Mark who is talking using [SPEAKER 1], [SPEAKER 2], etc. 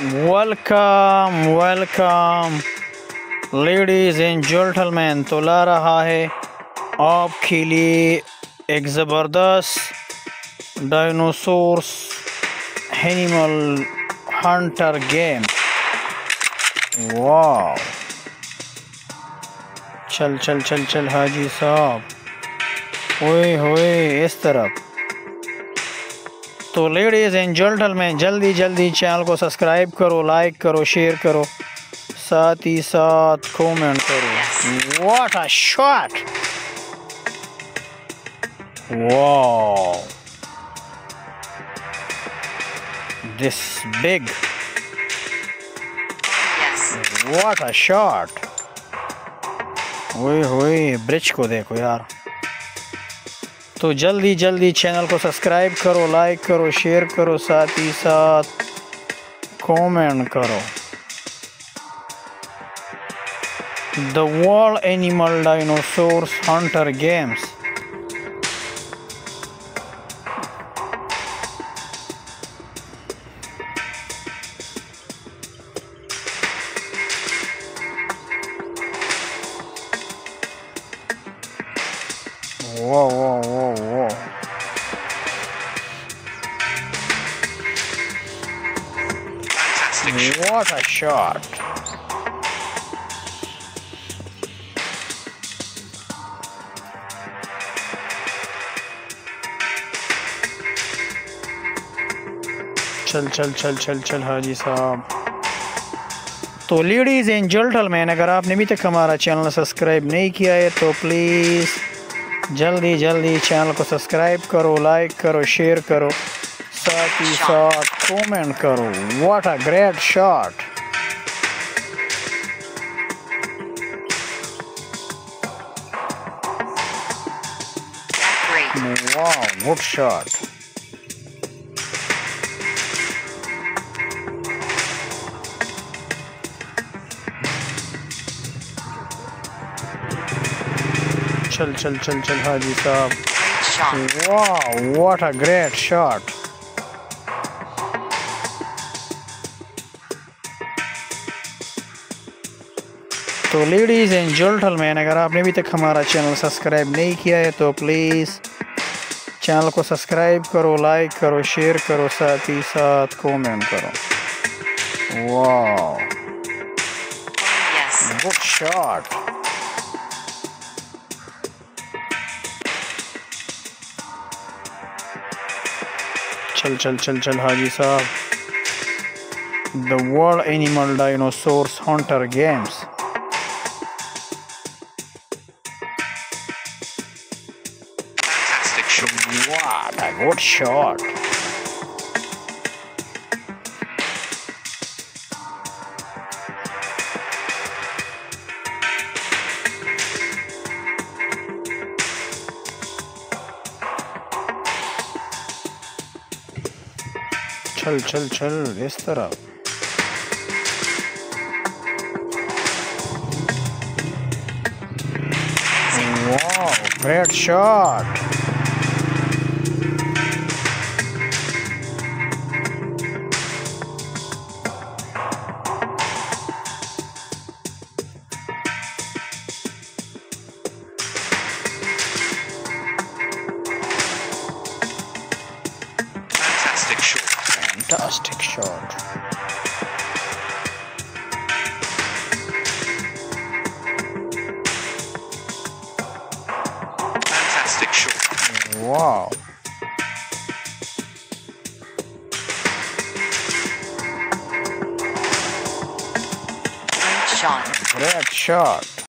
[SPEAKER 1] Welcome welcome ladies and gentleman तो ला रहा है आपके लिए एक ज़बरदस्त डायनासोर्स एनिमल हंटर गेम वाह चल चल चल चल, हाजी साहब। ओए, होए, इस तरफ़। तो लेडीज़ एंड जेंटलमैन जल्दी जल्दी चैनल को सब्सक्राइब करो लाइक करो शेयर करो। साथ ही साथ कमेंट करो। What a shot wow this big what a shot ओए होए ब्रिज को देखो यार। तो जल्दी जल्दी चैनल को सब्सक्राइब करो लाइक करो शेयर करो, साथ ही साथ कमेंट करो। The world animal dinosaurs hunter games Whoa, whoa, whoa, whoa.
[SPEAKER 2] Fantastic.
[SPEAKER 1] What a shot. चल चल चल चल चल हाजी साहब तो लेडीज़ एंड जेंटलमैन अगर आपने अभी तक हमारा चैनल सब्सक्राइब नहीं किया है तो प्लीज़ जल्दी जल्दी चैनल को सब्सक्राइब करो लाइक करो शेयर करो साथ ही साथ कमेंट करो। व्हाट अ ग्रेट शॉट वाह गुड गुड चल चल चल चल हाजी साहब. Wow, what a great shot. तो लेडीज़ एंड जेंटलमैन अगर आपने अभी तक हमारा चैनल सब्सक्राइब नहीं किया है तो प्लीज़ चैनल को सब्सक्राइब करो लाइक करो शेयर करो साथ ही साथ कमेंट करो वाह. गुड शॉट चल चल चल चल हाजी साहब the world animal dinosaurs hunter games
[SPEAKER 2] Fantastic shot.
[SPEAKER 1] What a good shot. चल चल चल इस तरह।
[SPEAKER 2] Great shot
[SPEAKER 1] Fantastic shot.
[SPEAKER 2] Fantastic shot.
[SPEAKER 1] Wow.
[SPEAKER 2] Great shot.
[SPEAKER 1] Great shot.